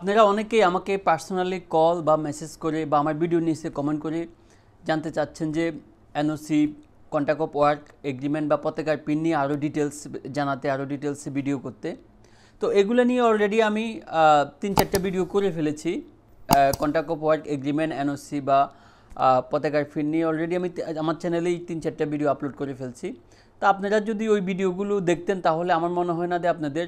আপনারা অনেকেই আমাকে পার্সোনালি কল বা মেসেজ করে বা আমার ভিডিও নিচে কমেন্ট করে জানতে চাচ্ছেন যে NOC contact of work agreement বা পতাকার পিন নিয়ে আরও ডিটেলস জানাতে আরও ডিটেলসে ভিডিও করতে। তো এগুলো নিয়ে অলরেডি আমি তিন চারটে ভিডিও করে ফেলেছি। Contact of work agreement NOC বা পতাকার পিন নিয়ে অলরেডি আমি আমার চ্যানেলেই তিন চারটে ভিডিও আপলোড করে ফেলছি। তা আপনারা যদি ওই ভিডিওগুলো দেখতেন তাহলে আমার মনে হয় না যে আপনাদের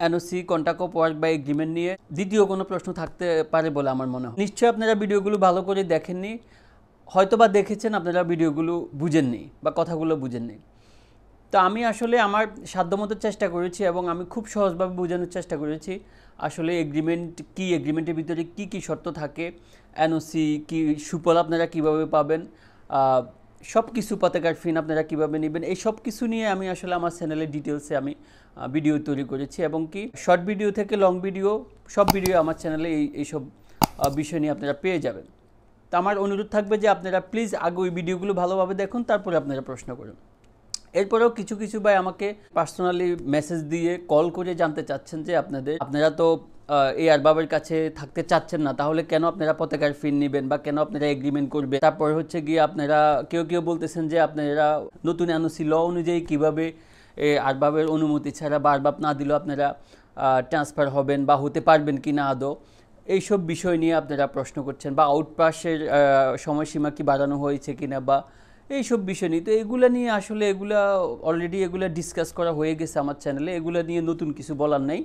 এনওসি কন্ট্যাক্ট অফ ওয়ার্ক বা এগ্রিমেন্ট নিয়ে দ্বিতীয় কোনো প্রশ্ন থাকতে পারে বলে আমার মনে হয়। নিশ্চয়ই আপনারা ভিডিওগুলো ভালো করে দেখেননি হয়তো বা দেখেছেন, আপনারা ভিডিওগুলো বুঝেননি বা কথাগুলো বুঝেননি। তো আমি আসলে আমার সাধ্যমতো চেষ্টা করেছি এবং আমি খুব সহজভাবে বোঝানোর চেষ্টা করেছি আসলে এগ্রিমেন্ট কি এগ্রিমেন্টের ভিতরে কি কি শর্ত থাকে এনওসি কি, সুফল আপনারা কীভাবে পাবেন সব কিছু পতাকার ফিন আপনারা কীভাবে নেবেন, এই সব কিছু নিয়ে আমি আসলে আমার চ্যানেলের ডিটেলসে আমি ভিডিও তৈরি করেছি এবং কি শর্ট ভিডিও থেকে লং ভিডিও সব ভিডিও আমার চ্যানেলে এই, এইসব বিষয় নিয়ে আপনারা পেয়ে যাবেন। তো আমার অনুরোধ থাকবে যে আপনারা প্লিজ আগে ওই ভিডিওগুলো ভালোভাবে দেখুন, তারপরে আপনারা প্রশ্ন করুন। এরপরেও কিছু কিছু ভাই আমাকে পার্সোনালি মেসেজ দিয়ে কল করে জানতে চাচ্ছেন যে আপনাদের, আপনারা তো এই আরবাবের কাছে থাকতে চাচ্ছেন না, তাহলে কেন আপনারা পতাকার ফিন নেবেন বা কেন আপনারা এগ্রিমেন্ট করবেন? তারপর হচ্ছে গিয়ে আপনারা, কেউ কেউ বলতেছেন যে আপনারা নতুন এনওসি ল অনুযায়ী কীভাবে এই আরবাবের অনুমতি ছাড়া বা আরবাব না দিলেও আপনারা ট্রান্সফার হবেন বা হতে পারবেন কি না আদৌ? এইসব বিষয় নিয়ে আপনারা প্রশ্ন করছেন বা আউটপাসের সময়সীমা কি বাড়ানো হয়েছে কিনা বা এইসব বিষয় নিয়ে। তো এগুলো নিয়ে আসলে এগুলা অলরেডি এগুলো ডিসকাস করা হয়ে গেছে আমার চ্যানেলে এগুলো নিয়ে নতুন কিছু বলার নেই।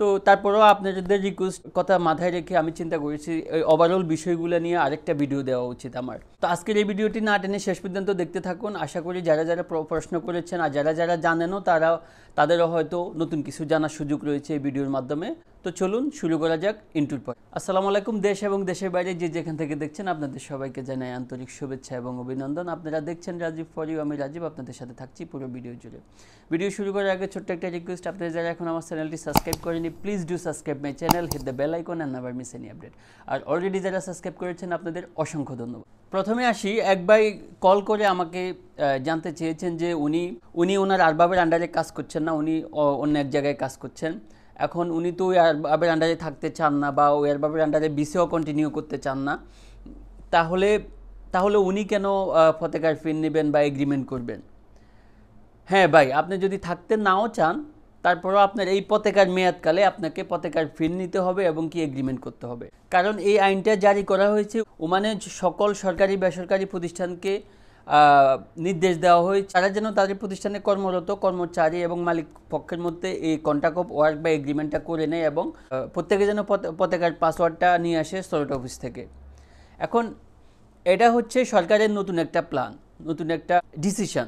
তো তারপরেও আপনাদের রিকোয়েস্ট কথা মাথায় রেখে আমি চিন্তা করেছি ওভারঅল বিষয়গুলো নিয়ে আরেকটা ভিডিও দেওয়া উচিত আমার। তো আজকের এই ভিডিওটি না টেনে শেষ পর্যন্ত দেখতে থাকুন। আশা করি যারা যারা প্রশ্ন করেছেন আর যারা যারা জানেনও তারা, তাদেরও হয়তো নতুন কিছু জানার সুযোগ রয়েছে এই ভিডিওর মাধ্যমে। তো চলুন শুরু করা যাক ইন্টুর পর। আসসালামু আলাইকুম, দেশ এবং দেশের বাইরে যে যেখান থেকে দেখছেন, আপনাদের সবাইকে জানাই আন্তরিক শুভেচ্ছা এবং অভিনন্দন। আপনারা দেখছেন রাজীব ফর ইউ আমি রাজীব আপনাদের সাথে থাকছি পুরো ভিডিও জুড়ে। ভিডিও শুরু করার আগে ছোট্ট একটা রিকোয়েস্ট আপনারা যারা এখন আমার চ্যানেলটি সাবস্ক্রাইব করেনি please do subscribe my channel hit the bell icon and never miss any update R already যারা সাবস্ক্রাইব করেছেন, আপনাদের অসংখ্য ধন্যবাদ। প্রথমে আসি এক ভাই কল করে আমাকে জানতে চেয়েছেন যে উনি উনি ওনার আরবাবের আন্ডারে কাজ করছেন না, উনি অন্য এক জায়গায় কাজ করছেন। এখন উনি তো ওই আরবাবের আন্ডারে থাকতে চান না বা আরবাবের আন্ডারে বিসিও কন্টিনিউ করতে চান না। তাহলে তাহলে উনি কেন ফতেকার ফিন নেবেন বা এগ্রিমেন্ট করবেন? হ্যাঁ ভাই, আপনি যদি থাকতে নাও চান, তারপরেও আপনার এই পতাকার মেয়াদকালে আপনাকে পতাকার ফিন নিতে হবে এবং কি এগ্রিমেন্ট করতে হবে। কারণ এই আইনটা জারি করা হয়েছে ওমানে সকল সরকারি বেসরকারি প্রতিষ্ঠানকে নির্দেশ দেওয়া হয়েছে তারা যেন তাদের প্রতিষ্ঠানে কর্মরত কর্মচারী এবং মালিক পক্ষের মধ্যে এই কন্ট্রাক্ট অফ ওয়ার্ক বা এগ্রিমেন্টটা করে নেয় এবং প্রত্যেকে যেন পত- পতাকার পাসওয়ার্ডটা নিয়ে আসে স্টোরেট অফিস থেকে। এখন, এটা হচ্ছে সরকারের নতুন একটা প্ল্যান নতুন একটা ডিসিশন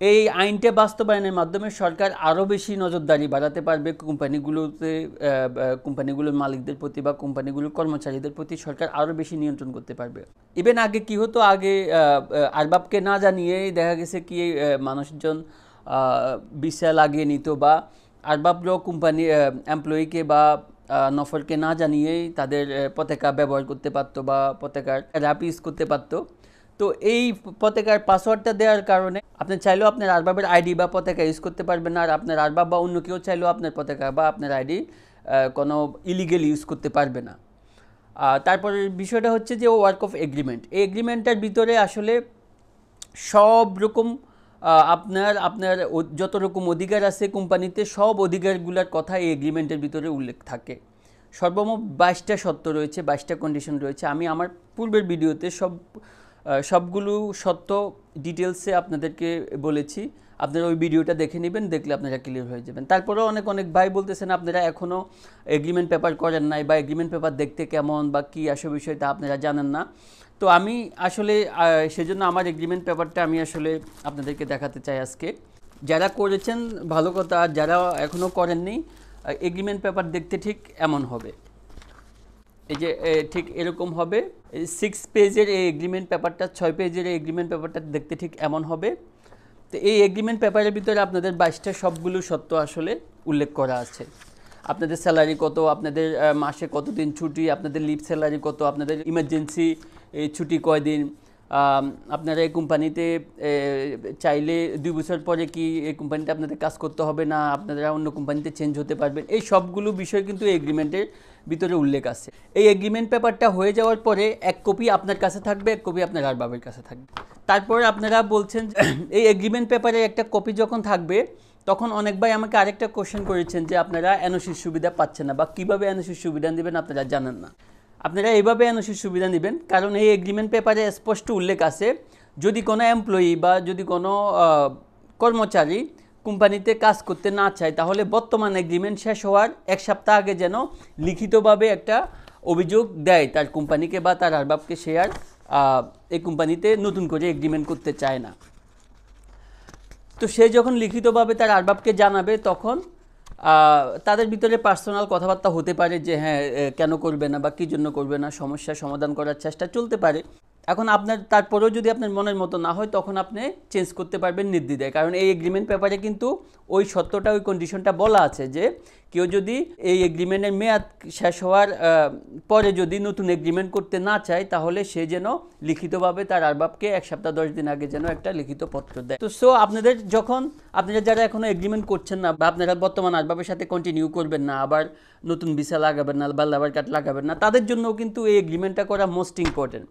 এই আইনটা বাস্তবায়নের মাধ্যমে সরকার আরও বেশি নজরদারি বাড়াতে পারবে কোম্পানিগুলোতে কোম্পানিগুলোর মালিকদের প্রতি বা কোম্পানিগুলোর কর্মচারীদের প্রতি সরকার আরও বেশি নিয়ন্ত্রণ করতে পারবে। ইভেন আগে কি হতো? আগে আরবাবকে না জানিয়েই দেখা গেছে কি মানুষজন বিসা লাগিয়ে নিত বা আরবাবরাও কোম্পানি এমপ্লয়িকে বা নফরকে না জানিয়েই তাদের পতাকা ব্যবহার করতে পারতো বা পতাকার র্যাপ ইউজ করতে পারতো। তো এই পতাকার পাসওয়ার্ডটা দেওয়ার কারণে আপনি চাইলেও আপনার আরবাবের আইডি বা পতাকা ইউজ করতে পারবেন না, আর আপনার আরবাব বা অন্য কেউ চাইলেও আপনার পতাকা বা আপনার আইডি কোনো ইলিগেল ইউজ করতে পারবে না। তারপরের বিষয়টা হচ্ছে যে ওয়ার্ক অফ এগ্রিমেন্ট এই এগ্রিমেন্টটার ভিতরে আসলে সব রকম আপনার আপনার যত রকম অধিকার আছে কোম্পানিতে, সব অধিকারগুলোর কথা এই এগ্রিমেন্টের ভিতরে উল্লেখ থাকে। সর্বমোট বাইশটা সত্য রয়েছে, বাইশটা কন্ডিশন রয়েছে। আমি আমার পূর্বের ভিডিওতে সব সবগুলো সত্য ডিটেলসে আপনাদেরকে বলেছি। আপনারা ওই ভিডিওটা দেখে নেবেন, দেখলে আপনারা ক্লিয়ার হয়ে যাবেন। তারপরেও অনেক অনেক ভাই বলতেছেন, আপনারা এখনও এগ্রিমেন্ট পেপার করেন নাই বা এগ্রিমেন্ট পেপার দেখতে কেমন বা কী আসল বিষয়টা আপনারা জানেন না। তো আমি আসলে সেজন্য আমার এগ্রিমেন্ট পেপারটা আমি আসলে আপনাদেরকে দেখাতে চাই আজকে। যারা করেছেন, ভালো কথা আর যারা এখনও করেননি এগ্রিমেন্ট পেপার দেখতে ঠিক এমন হবে। এই যে ঠিক এরকম হবে। সিক্স পেজের এই এগ্রিমেন্ট পেপারটা ছয় পেজের এই এগ্রিমেন্ট পেপারটা দেখতে ঠিক এমন হবে। তো এই এগ্রিমেন্ট পেপারের ভিতরে আপনাদের বাইশটা সবগুলো সত্য আসলে উল্লেখ করা আছে। আপনাদের স্যালারি কত, আপনাদের মাসে কত দিন ছুটি, আপনাদের লিভ স্যালারি কত, আপনাদের ইমার্জেন্সি ছুটি কয়দিন আপনারা এই কোম্পানিতে চাইলে দুই বছর পরে কি এই কোম্পানিতে আপনাদের কাজ করতে হবে না, আপনারা অন্য কোম্পানিতে চেঞ্জ হতে পারবেন? এই সবগুলো বিষয় কিন্তু এই এগ্রিমেন্টের ভিতরে উল্লেখ আছে। এই এগ্রিমেন্ট পেপারটা হয়ে যাওয়ার পরে এক কপি আপনার কাছে থাকবে, এক কপি আপনার আর বাবার কাছে থাকবে। তারপর আপনারা বলছেন এই এগ্রিমেন্ট পেপারে একটা কপি যখন থাকবে, তখন অনেক ভাই আমাকে আরেকটা কোশ্চেন করেছেন যে, আপনারা এনওসির সুবিধা পাচ্ছেন না বা কীভাবে এনওসির সুবিধা নেবেন আপনারা জানেন না। আপনারা এইভাবে এনওসির সুবিধা নেবেন। কারণ এই এগ্রিমেন্ট পেপারে স্পষ্ট উল্লেখ আছে, যদি কোনো এমপ্লয়ি বা যদি কোনো কর্মচারী কোম্পানিতে কাজ করতে না চায়, তাহলে বর্তমান এগ্রিমেন্ট শেষ হওয়ার এক সপ্তাহ আগে যেন লিখিতভাবে একটা অভিযোগ দেয় তার কোম্পানিকে বা তার আরবাবকে সে আর এই কোম্পানিতে নতুন করে এগ্রিমেন্ট করতে চায় না। তো সে যখন লিখিতভাবে তার আরবাবকে জানাবে, তখন তাদের ভিতরে পার্সোনাল কথাবার্তা হতে পারে যে হ্যাঁ কেন করবে না বা কী জন্য করবে না? সমস্যা সমাধান করার চেষ্টা চলতে পারে। এখন আপনার, তারপরেও যদি আপনার মনের মতো না হয়, তখন আপনি চেঞ্জ করতে পারবেন নির্দ্বিধায়। কারণ এই এগ্রিমেন্ট পেপারে কিন্তু ওই সত্যটা, ওই কন্ডিশনটা বলা আছে যে, কেউ যদি এই এগ্রিমেন্টের মেয়াদ শেষ হওয়ার পরে যদি নতুন এগ্রিমেন্ট করতে না চায়, তাহলে সে যেন লিখিতভাবে তার আরবাবকে এক সপ্তাহ, দশ দিন আগে যেন একটা লিখিত পত্র দেয়। তো সো আপনাদের যখন, আপনারা যারা এখনও এগ্রিমেন্ট করছেন না, বা আপনারা বর্তমান আরবাবের সাথে কন্টিনিউ করবেন না, আবার নতুন ভিসা লাগাবেন না, বা লেবার কার্ড লাগাবেন না, তাদের জন্যও কিন্তু এই এগ্রিমেন্টটা করা মোস্ট ইম্পর্টেন্ট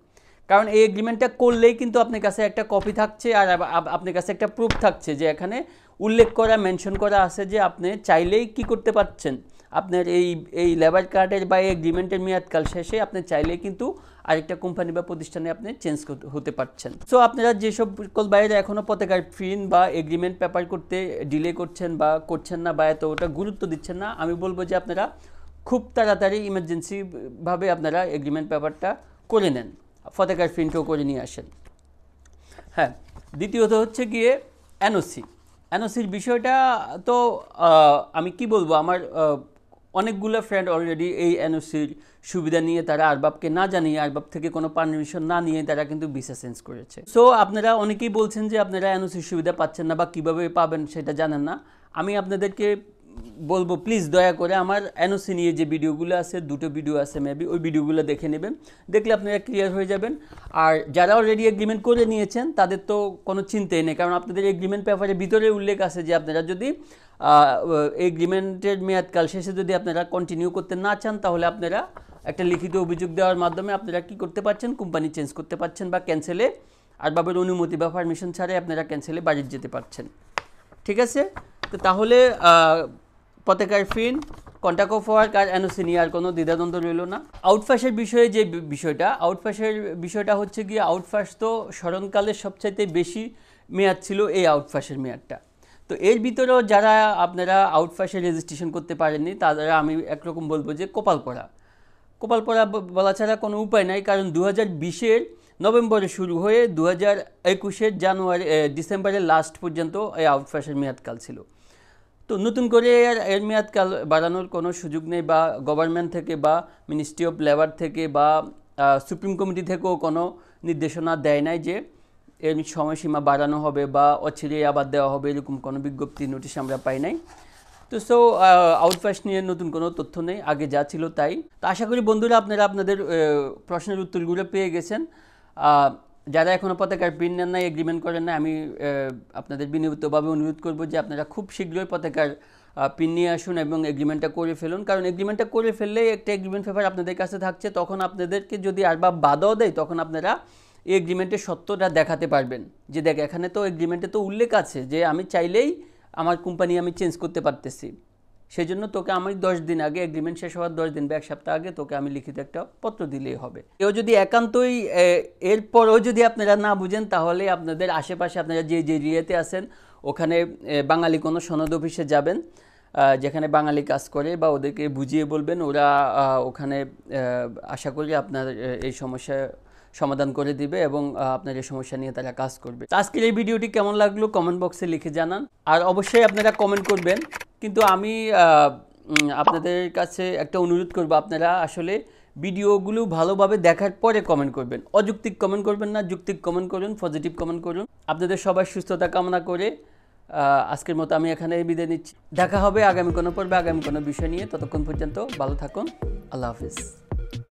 কারণ এই এগ্রিমেন্টটা করলেই কিন্তু আপনার কাছে একটা কপি থাকছে আর আপনার কাছে একটা প্রুফ থাকছে যে এখানে উল্লেখ করা মেনশন করা আছে যে আপনি চাইলেই কি করতে পারছেন। আপনার এই এই লেবার কার্ডের বা এই এগ্রিমেন্টের মেয়াদকাল শেষে আপনি চাইলেই কিন্তু আরেকটা কোম্পানি বা প্রতিষ্ঠানে আপনি চেঞ্জ হতে পারছেন। সো আপনারা যেসব সকল বাইরে এখনও পতাকার প্রিন্ট বা এগ্রিমেন্ট পেপার করতে ডিলে করছেন বা করছেন না বা এত ওটা গুরুত্ব দিচ্ছেন না, আমি বলব যে আপনারা খুব তাড়াতাড়ি ইমার্জেন্সিভাবে আপনারা এগ্রিমেন্ট পেপারটা করে নেন। ফতেকার প্রিন্টও করে নিয়ে আসেন। হ্যাঁ দ্বিতীয়ত হচ্ছে গিয়ে এনওসি। এনওসির বিষয়টা তো আমি কি বলব, আমার অনেকগুলো ফ্রেন্ড অলরেডি এই এনওসির সুবিধা নিয়ে তারা আরবাবকে না জানিয়ে, আরবাব থেকে কোনো পারমিশন না নিয়ে তারা কিন্তু ভিসা চেঞ্জ করেছে। সো আপনারা অনেকেই বলছেন যে আপনারা এনওসির সুবিধা পাচ্ছেন না বা কীভাবে পাবেন সেটা জানেন না। আমি আপনাদেরকে বলব প্লিজ দয়া করে আমার এনওসি নিয়ে যে ভিডিওগুলো আছে, দুটো ভিডিও আছে মেবি ওই ভিডিওগুলো দেখে নেবেন। দেখলে আপনারা ক্লিয়ার হয়ে যাবেন। আর যারা অলরেডি এগ্রিমেন্ট করে নিয়েছেন, তাদের তো কোনো চিন্তাই নেই। কারণ আপনাদের এগ্রিমেন্ট পেপারের ভিতরে উল্লেখ আছে যে আপনারা যদি এগ্রিমেন্টের মেয়াদকাল শেষে যদি আপনারা কন্টিনিউ করতে না চান, তাহলে আপনারা একটা লিখিত অভিযোগ দেওয়ার মাধ্যমে আপনারা কি করতে পারছেন? কোম্পানি চেঞ্জ করতে পারছেন বা ক্যান্সেলে আর বাবার অনুমতি বা পারমিশন ছাড়াই আপনারা ক্যান্সেলে বাড়ি যেতে পারছেন। ঠিক আছে? তো তাহলে পতাকার ফিন কন্ট্যাক্ট অফ ওয়ার্ক আর এনওসি আর কোনো দ্বিধাদ্বন্দ্ব রইল না। আউটফাসের বিষয়ে যে বিষয়টা আউটফাসের বিষয়টা হচ্ছে গিয়ে আউটফাস তো স্মরণকালের সবচাইতে বেশি মেয়াদ ছিল এই আউটফাসের মেয়াদটা। তো এর ভিতরেও যারা আপনারা আউটফাসে রেজিস্ট্রেশন করতে পারেননি, তারা আমি একরকম বলব যে কপাল পড়া কপাল পড়া বলা ছাড়া কোনো উপায় নাই, কারণ দু হাজার বিশের নভেম্বরে শুরু হয়ে দু হাজার একুশের জানুয়ারি ডিসেম্বরের লাস্ট পর্যন্ত এই আউটফাসের মেয়াদকাল ছিল। তো নতুন করে আর এর মেয়াদকাল বাড়ানোর কোনো সুযোগ নেই বা গভর্নমেন্ট থেকে বা মিনিস্ট্রি অফ লেবার থেকে বা সুপ্রিম কমিটি থেকেও কোনো নির্দেশনা দেয় নাই যে এর সময়সীমা বাড়ানো হবে বা অচিরে আবার দেওয়া হবে এরকম কোনো বিজ্ঞপ্তি নোটিশ আমরা পাই নাই। তো সো আউটফাস নিয়ে নতুন কোনো তথ্য নেই, আগে যা ছিল তাই। তো আশা করি বন্ধুরা আপনারা আপনাদের প্রশ্নের উত্তরগুলো পেয়ে গেছেন। যারা এখনও পতাকার পিন নেন নাই এগ্রিমেন্ট করেন না আমি আপনাদের বিনীতভাবে অনুরোধ করব যে আপনারা খুব শীঘ্রই পতাকার পিন নিয়ে আসুন এবং এগ্রিমেন্টটা করে ফেলুন। কারণ এগ্রিমেন্টটা করে ফেললে একটা এগ্রিমেন্ট পেপার আপনাদের কাছে থাকছে, তখন আপনাদেরকে যদি আর বা বাধাও দেয়, তখন আপনারা এই এগ্রিমেন্টের সত্যটা দেখাতে পারবেন। যে দেখ, এখানে তো এগ্রিমেন্টে তো উল্লেখ আছে যে আমি চাইলেই আমার কোম্পানি আমি চেঞ্জ করতে পারতেছি। সেই জন্য তোকে আমি দশ দিন আগে এগ্রিমেন্ট শেষ হওয়ার দশ দিন বা এক সপ্তাহ আগে তোকে আমি লিখিত একটা পত্র দিলেই হবে। কেউ যদি একান্তই এরপরও যদি আপনারা না বুঝেন, তাহলে আপনাদের আশেপাশে আপনারা যে যে এরিয়াতে আছেন, ওখানে বাঙালি কোনো সনদ অফিসে যাবেন যেখানে বাঙালি কাজ করে বা ওদেরকে বুঝিয়ে বলবেন, ওরা ওখানে আশা করি আপনার এই সমস্যা সমাধান করে দিবে এবং আপনার এই সমস্যা নিয়ে তারা কাজ করবে। আজকের এই ভিডিওটি কেমন লাগল? কমেন্ট বক্সে লিখে জানান। আর অবশ্যই আপনারা কমেন্ট করবেন। কিন্তু আমি আপনাদের কাছে একটা অনুরোধ করব আপনারা আসলে ভিডিওগুলো ভালোভাবে দেখার পরে কমেন্ট করবেন। অযুক্তিক কমেন্ট করবেন না, যুক্তিক কমেন্ট করুন পজিটিভ কমেন্ট করুন। আপনাদের সবার সুস্থতা কামনা করে আজকের মতো আমি এখানে বিদায় নিচ্ছি। দেখা হবে আগামী কোনো পর্বে, আগামী কোনো বিষয় নিয়ে। ততক্ষণ পর্যন্ত ভালো থাকুন। আল্লাহ হাফিজ।